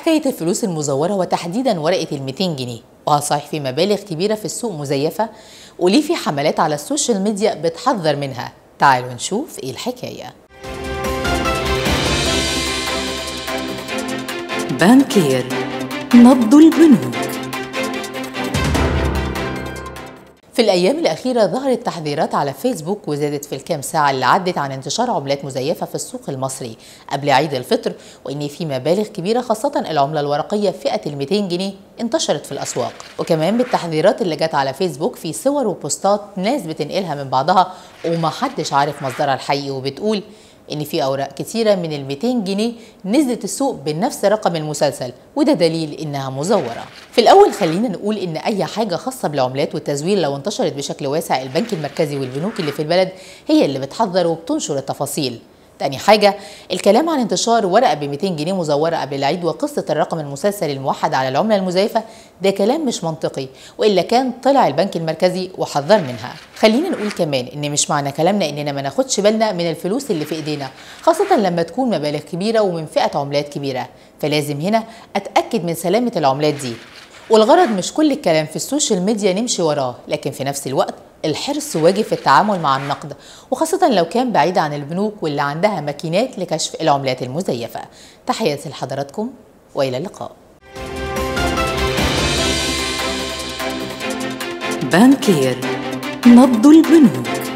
حكاية الفلوس المزورة وتحديدا ورقة ال 200 جنيه وهل صحيح في مبالغ كبيرة في السوق مزيفة وليه في حملات على ال social media بتحذر منها. تعالوا نشوف إيه الحكاية. بانكير نبض البنوك. في الأيام الأخيرة ظهرت تحذيرات على فيسبوك وزادت في الكام ساعة اللي عدت عن انتشار عملات مزيفة في السوق المصري. قبل عيد الفطر وإن في مبالغ كبيرة خاصة العملة الورقية فئة ال 200 جنيه انتشرت في الأسواق. وكمان بالتحذيرات اللي جت على فيسبوك في صور وبوستات ناس بتنقلها من بعضها ومحدش عارف مصدرها الحقيقي وبتقول إن في أوراق كتيره من ال 200 جنيه نزلت السوق بنفس رقم المسلسل وده دليل إنها مزورة. في الأول خلينا نقول إن أي حاجة خاصة بالعملات والتزوير لو انتشرت بشكل واسع البنك المركزي والبنوك اللي في البلد هي اللي بتحذر وبتنشر التفاصيل. تاني حاجة الكلام عن انتشار ورقة ب 200 جنيه مزورة قبل العيد وقصة الرقم المسلسل الموحد على العملة المزيفة ده كلام مش منطقي وإلا كان طلع البنك المركزي وحذر منها. خلينا نقول كمان إن مش معنى كلامنا إننا ما ناخدش بالنا من الفلوس اللي في إيدينا خاصة لما تكون مبالغ كبيرة ومن فئة عملات كبيرة. فلازم هنا أتأكد من سلامة العملات دي. والغرض مش كل الكلام في ال social media نمشي وراه لكن في نفس الوقت الحرص واجب في التعامل مع النقد وخاصة لو كان بعيد عن البنوك واللي عندها ماكينات لكشف العملات المزيفة. تحياتي لحضراتكم وإلى اللقاء. بانكير نبض البنوك.